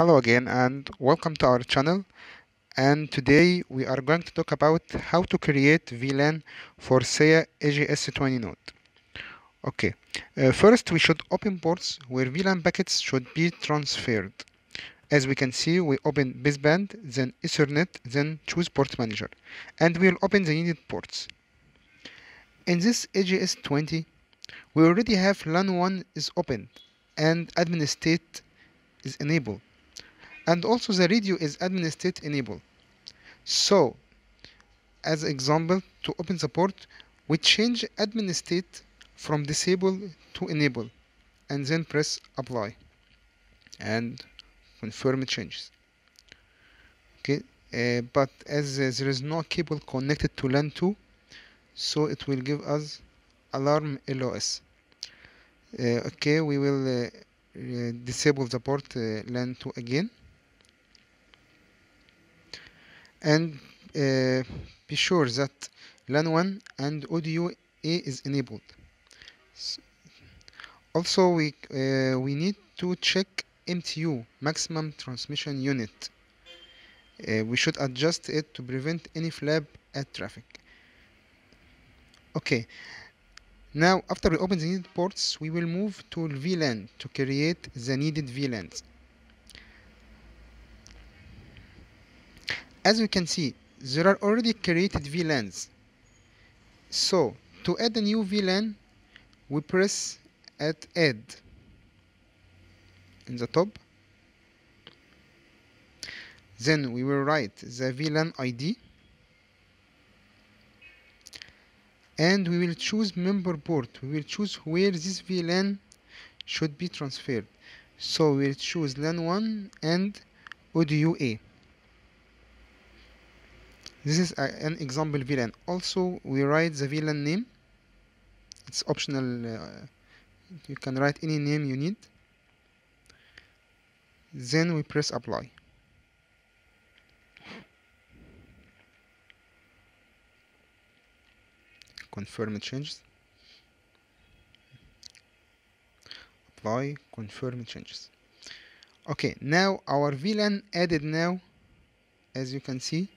Hello again and welcome to our channel and today we are going to talk about how to create VLAN for SIAE AGS20 node. Okay, uh, first we should open ports where VLAN packets should be transferred. As we can see, we open baseband, then Ethernet, then choose port manager, and we'll open the needed ports. In this AGS20, we already have LAN 1 is open and admin state is enabled and also the radio is admin state enabled so as example to open the port we change admin state from disable to enable and then press apply. And confirm changes. Okay uh, but as uh, there is no cable connected to LAN 2 so it will give us alarm LOS uh, okay we will uh, uh, disable the port uh, LAN 2 again and uh, be sure that LAN 1 and radio A is enabled. Also, we, uh, we need to check MTU, maximum transmission unit. Uh, we should adjust it to prevent any flap at traffic. Okay, now after we open the needed ports, we will move to VLAN to create the needed VLANs. As we can see, there are already created VLANs. So, to add a new VLAN, we press at add in the top. Then we will write the VLAN ID and we will choose member port. We will choose where this VLAN should be transferred. So we'll choose LAN 1 and radio A. This is a, an example VLAN. Also, we write the VLAN name. It's optional. Uh, you can write any name you need. Then we press apply. Confirm changes. Apply, confirm changes. Okay, now our VLAN added now, as you can see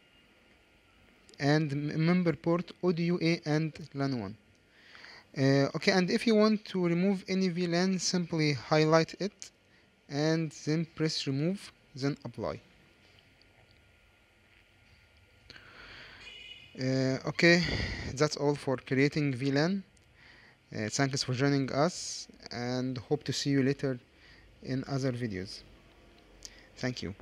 and member port radio A and LAN 1. Uh, okay, and if you want to remove any VLAN, simply highlight it and then press remove, then apply. Uh, okay, that's all for creating VLAN. Uh, thanks for joining us and hope to see you later in other videos. Thank you.